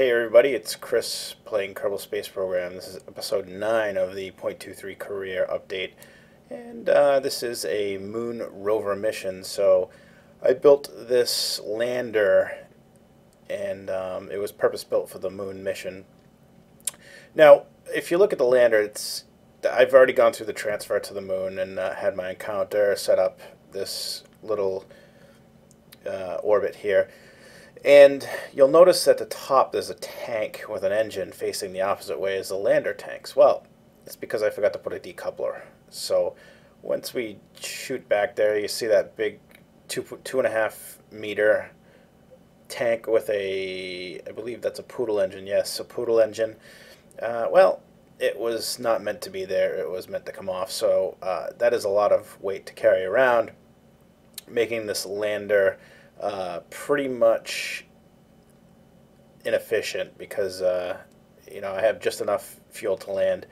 Hey everybody, it's Chris playing Kerbal Space Program. This is episode 9 of the .23 career update. And uh, this is a Mun rover mission. So I built this lander and um, it was purpose built for the Mun mission. Now, if you look at the lander, it's I've already gone through the transfer to the Mun and uh, had my encounter, set up this little uh, orbit here. And you'll notice at the top there's a tank with an engine facing the opposite way as the lander tanks. Well, it's because I forgot to put a decoupler. So once we shoot back there, you see that big two two and a half meter tank with a, I believe that's a Poodle engine. Yes, a Poodle engine. Uh, well, it was not meant to be there. It was meant to come off. So uh, that is a lot of weight to carry around, making this lander uh, pretty much inefficient because uh, you know I have just enough fuel to land,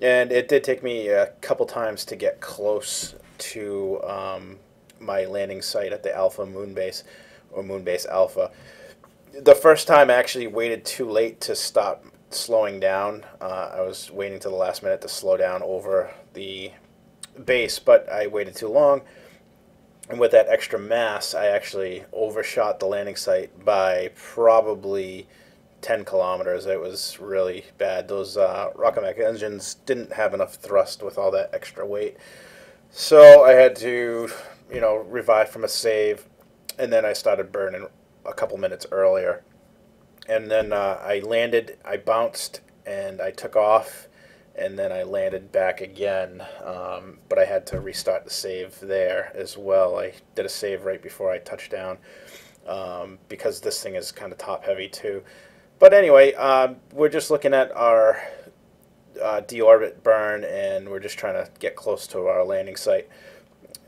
and it did take me a couple times to get close to um, my landing site at the Alpha moon base or moon base Alpha. The first time I actually waited too late to stop slowing down. Uh, I was waiting to the last minute to slow down over the base, but I waited too long and with that extra mass, I actually overshot the landing site by probably 10 kilometers. It was really bad. Those uh, engines didn't have enough thrust with all that extra weight. So I had to, you know, revive from a save, and then I started burning a couple minutes earlier. And then uh, I landed, I bounced, and I took off and then I landed back again. Um, but I had to restart the save there as well. I did a save right before I touched down um, because this thing is kind of top heavy too. But anyway, um, we're just looking at our uh, deorbit burn and we're just trying to get close to our landing site.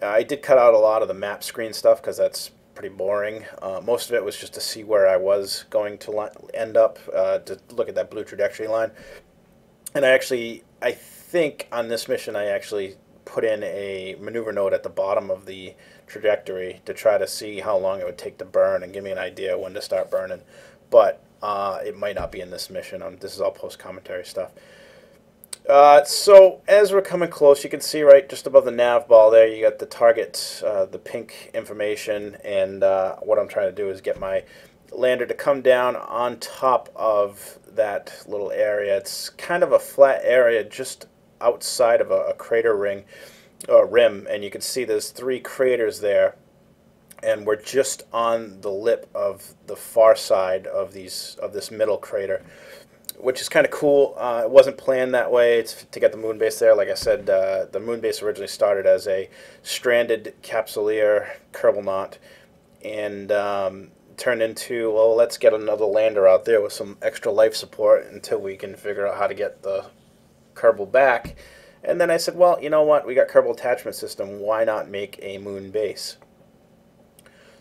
I did cut out a lot of the map screen stuff because that's pretty boring. Uh, most of it was just to see where I was going to end up, uh, to look at that blue trajectory line and I actually, I think on this mission, I actually put in a maneuver node at the bottom of the trajectory to try to see how long it would take to burn and give me an idea when to start burning. But uh, it might not be in this mission. Um, this is all post-commentary stuff. Uh, so as we're coming close, you can see right just above the nav ball there, you got the target, uh, the pink information, and uh, what I'm trying to do is get my lander to come down on top of that little area. It's kind of a flat area just outside of a, a crater ring uh, rim, and you can see there's three craters there, and we're just on the lip of the far side of these of this middle crater, which is kind of cool. Uh, it wasn't planned that way it's to get the moon base there. Like I said, uh, the moon base originally started as a stranded capsuleer Kerbal and um, turned into, well, let's get another lander out there with some extra life support until we can figure out how to get the Kerbal back. And then I said, well, you know what? We got Kerbal attachment system. Why not make a moon base?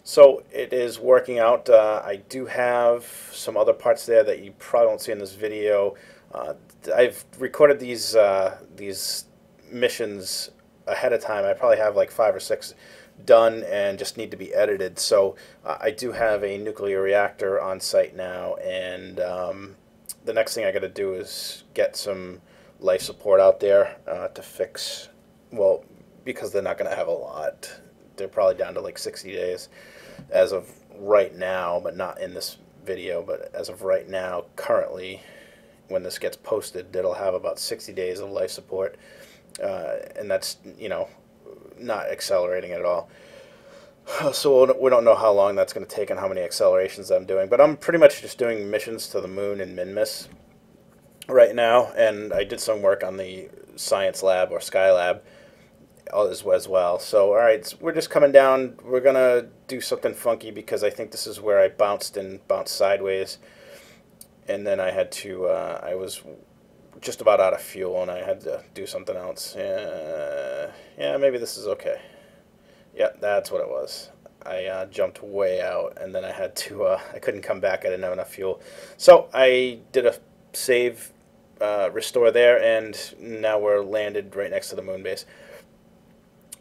So it is working out. Uh, I do have some other parts there that you probably won't see in this video. Uh, I've recorded these uh, these missions ahead of time. I probably have like five or six done and just need to be edited. So uh, I do have a nuclear reactor on site now, and um, the next thing I got to do is get some life support out there uh, to fix. Well, because they're not going to have a lot. They're probably down to like 60 days as of right now, but not in this video. But as of right now, currently, when this gets posted, it'll have about 60 days of life support. Uh, and that's, you know, not accelerating at all. So we don't know how long that's going to take and how many accelerations I'm doing. But I'm pretty much just doing missions to the Mun and Minmus right now. And I did some work on the Science Lab or Skylab as, as well. So, all right, so we're just coming down. We're going to do something funky because I think this is where I bounced and bounced sideways. And then I had to, uh, I was just about out of fuel and I had to do something else. Yeah, yeah, maybe this is okay. Yeah, that's what it was. I uh, jumped way out and then I had to, uh, I couldn't come back. I didn't have enough fuel. So I did a save, uh, restore there, and now we're landed right next to the moon base.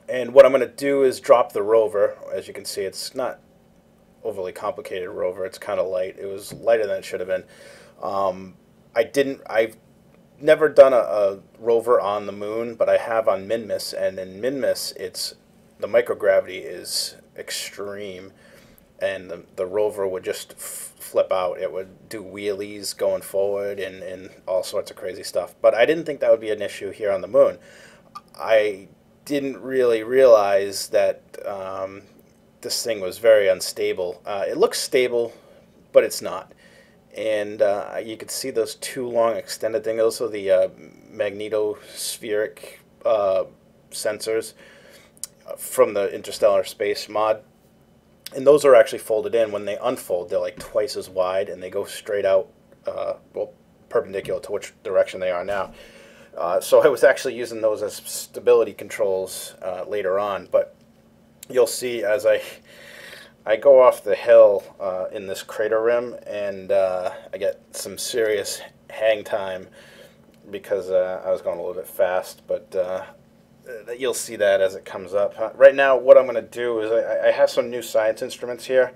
And what I'm going to do is drop the rover. As you can see, it's not overly complicated rover. It's kind of light. It was lighter than it should have been. Um, I didn't. I've never done a, a, rover on the Mun, but I have on Minmus, and in Minmus, it's the microgravity is extreme, and the, the rover would just flip out. It would do wheelies going forward and, and all sorts of crazy stuff. But I didn't think that would be an issue here on the Mun. I didn't really realize that um, this thing was very unstable. Uh, it looks stable, but it's not. And uh, you could see those two long extended things. Also, the uh, magnetospheric uh, sensors from the interstellar space mod. And those are actually folded in. When they unfold, they're like twice as wide and they go straight out, uh, well, perpendicular to which direction they are now. Uh, so I was actually using those as stability controls uh, later on. But you'll see as I I go off the hill uh, in this crater rim and uh, I get some serious hang time because uh, I was going a little bit fast. But uh, you'll see that as it comes up. Uh, right now, what I'm going to do is I, I, have some new science instruments here,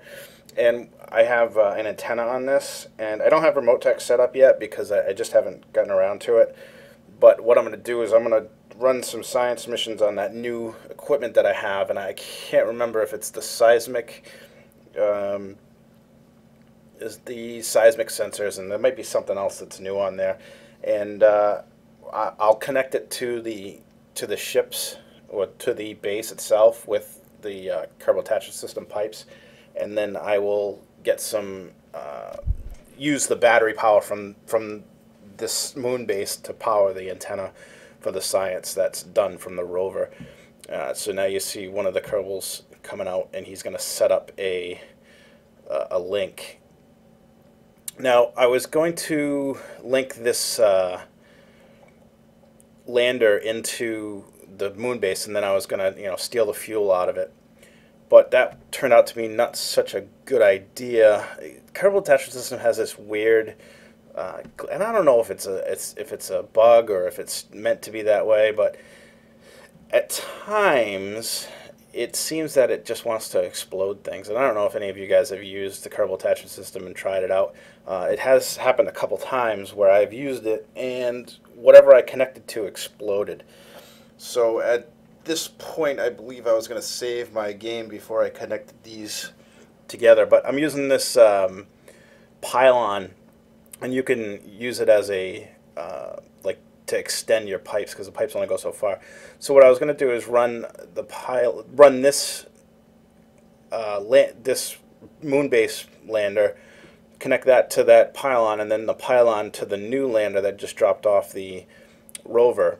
and I have uh, an antenna on this, and I don't have remote tech set up yet because I, I just haven't gotten around to it. But what I'm going to do is I'm going to run some science missions on that new equipment that I have, and I can't remember if it's the seismic, um, is the seismic sensors, and there might be something else that's new on there, and uh, I'll connect it to the to the ships or to the base itself with the uh, Kerbal attachment system pipes, and then I will get some uh, use the battery power from from this moon base to power the antenna for the science that's done from the rover. Uh, so now you see one of the Kerbals coming out, and he's going to set up a a link. Now I was going to link this uh, lander into the moon base, and then I was gonna you know steal the fuel out of it. But that turned out to be not such a good idea. Kerbal attachment system has this weird, uh, and I don't know if it's a it's if it's a bug or if it's meant to be that way, but at times it seems that it just wants to explode things. And I don't know if any of you guys have used the Kerbal attachment system and tried it out. Uh, it has happened a couple times where I've used it and whatever I connected to exploded. So at this point, I believe I was going to save my game before I connected these together. But I'm using this um, pylon, and you can use it as a uh, like to extend your pipes because the pipes only go so far. So what I was going to do is run the pile, run this uh, this moon base lander, connect that to that pylon, and then the pylon to the new lander that just dropped off the rover.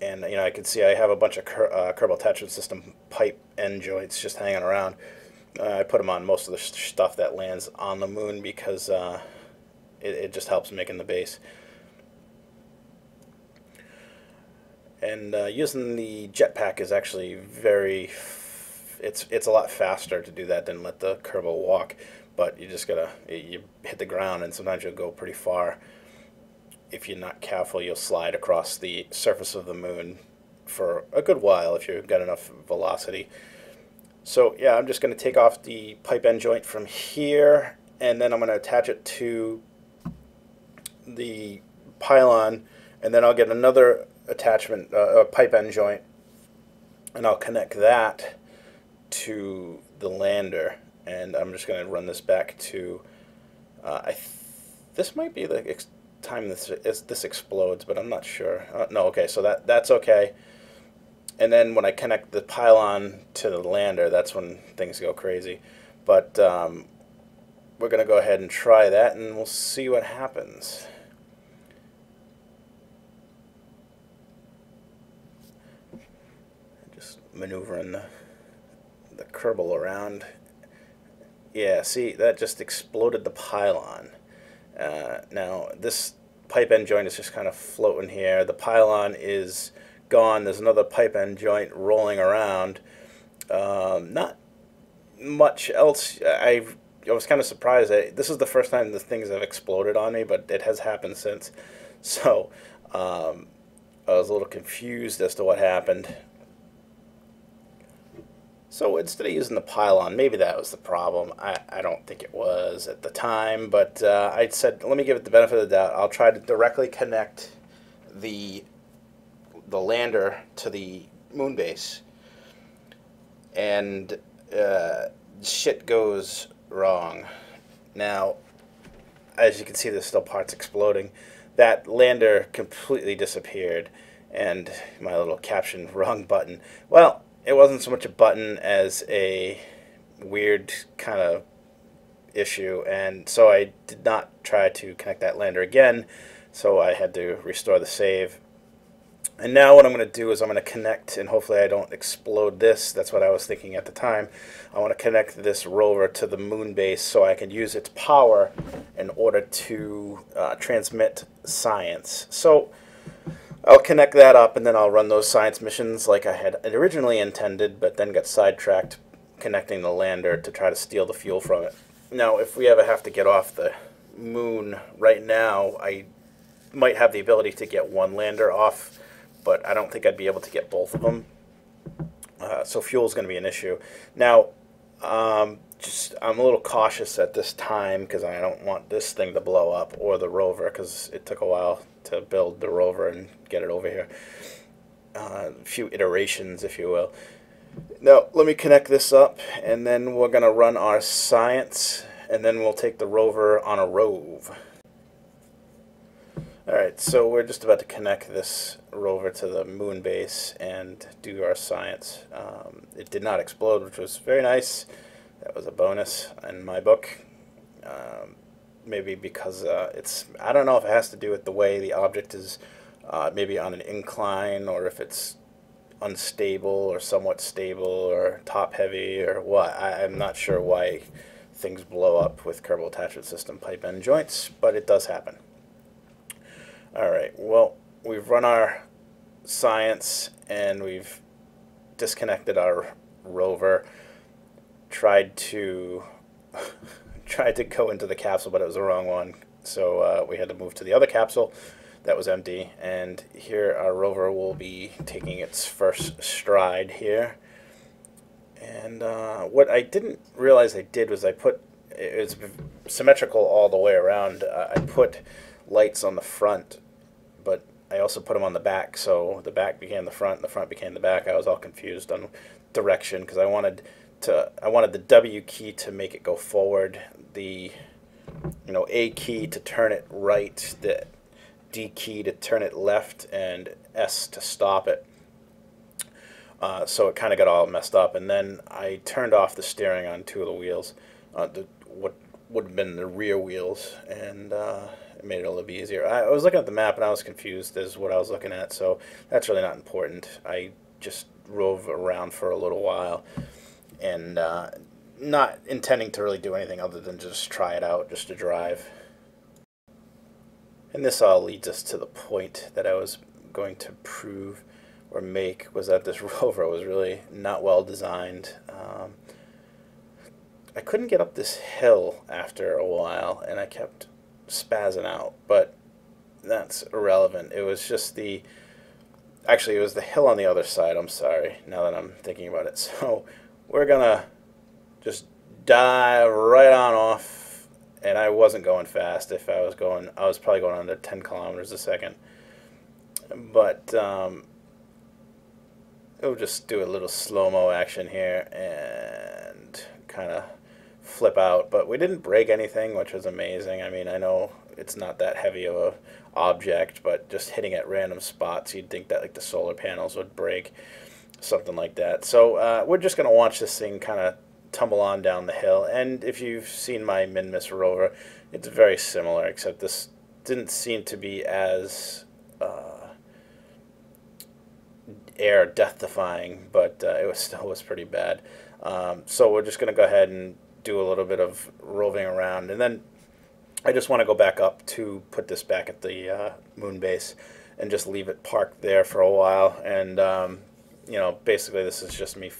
And you know, I can see I have a bunch of Ker uh, Kerbal attachment system pipe end joints just hanging around. Uh, I put them on most of the stuff that lands on the Mun because uh, it, it just helps making the base. and uh, using the jetpack is actually very it's it's a lot faster to do that than let the Kerbal walk but you just gotta you hit the ground and sometimes you'll go pretty far if you're not careful you'll slide across the surface of the Mun for a good while if you've got enough velocity so yeah I'm just gonna take off the pipe end joint from here and then I'm gonna attach it to the pylon and then I'll get another attachment, uh, a pipe end joint, and I'll connect that to the lander. And I'm just going to run this back to, uh, I this might be the time this this explodes, but I'm not sure. Uh, no, okay, so that that's okay. And then when I connect the pylon to the lander, that's when things go crazy. But um, we're going to go ahead and try that, and we'll see what happens. Maneuvering the, the Kerbal around. Yeah, see, that just exploded the pylon. Uh, now, this pipe end joint is just kind of floating here. The pylon is gone. There's another pipe end joint rolling around. Um, not much else. I I was kind of surprised. that this is the first time the things have exploded on me, but it has happened since. So um, I was a little confused as to what happened. So instead of using the pylon, maybe that was the problem. I, I don't think it was at the time, but uh, I said, let me give it the benefit of the doubt. I'll try to directly connect the the lander to the moon base, and uh, shit goes wrong. Now, as you can see, there's still parts exploding. That lander completely disappeared, and my little caption wrong button. Well, it wasn't so much a button as a weird kind of issue, and so I did not try to connect that lander again. So I had to restore the save and now what I'm going to do is I'm going to connect, and hopefully I don't explode this. That's what I was thinking at the time. I want to connect this rover to the moon base so I can use its power in order to uh, transmit science. So I'll connect that up, and then I'll run those science missions like I had originally intended, but then got sidetracked connecting the lander to try to steal the fuel from it. Now, if we ever have to get off the Mun right now, I might have the ability to get one lander off but I don't think I'd be able to get both of them. Uh, so fuel is going to be an issue. Now, um, just I'm a little cautious at this time because I don't want this thing to blow up or the rover because it took a while to build the rover and get it over here. Uh, a few iterations, if you will. Now, let me connect this up, and then we're going to run our science, and then we'll take the rover on a rove. Alright, so we're just about to connect this rover to the moon base and do our science. Um, it did not explode, which was very nice. That was a bonus in my book. Um, maybe because uh, it's, I don't know if it has to do with the way the object is uh, maybe on an incline or if it's unstable or somewhat stable or top heavy or what. I, I'm not sure why things blow up with Kerbal Attachment System pipe end joints, but it does happen. Alright, well, we've run our science and we've disconnected our rover. Tried to tried to go into the capsule, but it was the wrong one. So uh, we had to move to the other capsule that was empty. And here our rover will be taking its first stride here. And uh, what I didn't realize I did was I put, it it's symmetrical all the way around. Uh, I put lights on the front, but I also put them on the back, so the back became the front, and the front became the back. I was all confused on direction because I wanted to I wanted the W key to make it go forward, the you know A key to turn it right, the D key to turn it left, and S to stop it. Uh, so it kind of got all messed up, and then I turned off the steering on two of the wheels, uh, the, what would have been the rear wheels, and uh, it made it a little bit easier. I, I was looking at the map and I was confused as what I was looking at, so that's really not important. I just rove around for a little while and uh, not intending to really do anything other than just try it out, just to drive. And this all leads us to the point that I was going to prove or make was that this rover was really not well designed. Um, I couldn't get up this hill after a while, and I kept spazzing out, but that's irrelevant. It was just the actually it was the hill on the other side. I'm sorry. Now that I'm thinking about it, so we're gonna just dive right on off. And I wasn't going fast. If I was going, I was probably going under 10 kilometers a second. But um, we'll just do a little slow mo action here and kind of flip out, but we didn't break anything, which was amazing. I mean, I know it's not that heavy of a object, but just hitting at random spots, you'd think that like the solar panels would break, something like that. So uh, we're just gonna watch this thing kind of tumble on down the hill. And if you've seen my Minmus rover, it's very similar, except this didn't seem to be as uh, air death defying, but uh, it was still was pretty bad. Um, so we're just gonna go ahead and do a little bit of roving around. And then I just want to go back up to put this back at the uh, moon base and just leave it parked there for a while. And, um, you know, basically this is just me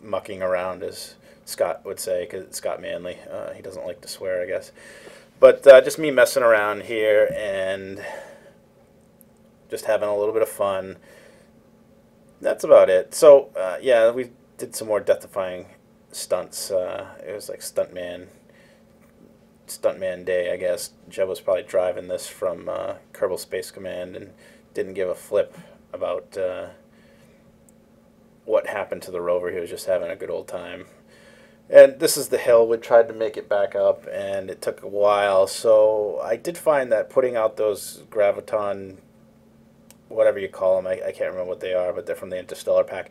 mucking around, as Scott would say, because Scott Manley. Uh, he doesn't like to swear, I guess. But uh, just me messing around here and just having a little bit of fun. That's about it. So, uh, yeah, we did some more death-defying stunts. Uh, it was like stuntman, stuntman day, I guess. Jeb was probably driving this from uh, Kerbal Space Command and didn't give a flip about uh, what happened to the rover. He was just having a good old time. And this is the hill. We tried to make it back up, and it took a while. So I did find that putting out those graviton, whatever you call them, I, I can't remember what they are, but they're from the Interstellar Pack.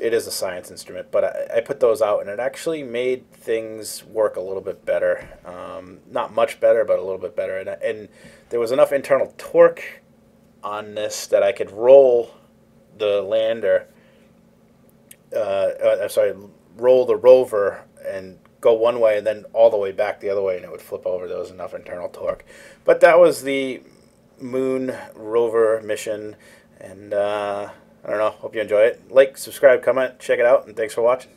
It is a science instrument, but I, I put those out, and it actually made things work a little bit better. Um, not much better, but a little bit better. And, and there was enough internal torque on this that I could roll the lander. Uh, I'm sorry, roll the rover and go one way and then all the way back the other way and it would flip over. There was enough internal torque. But that was the Mun rover mission. And uh, I don't know. Hope you enjoy it. Like, subscribe, comment, check it out, and thanks for watching.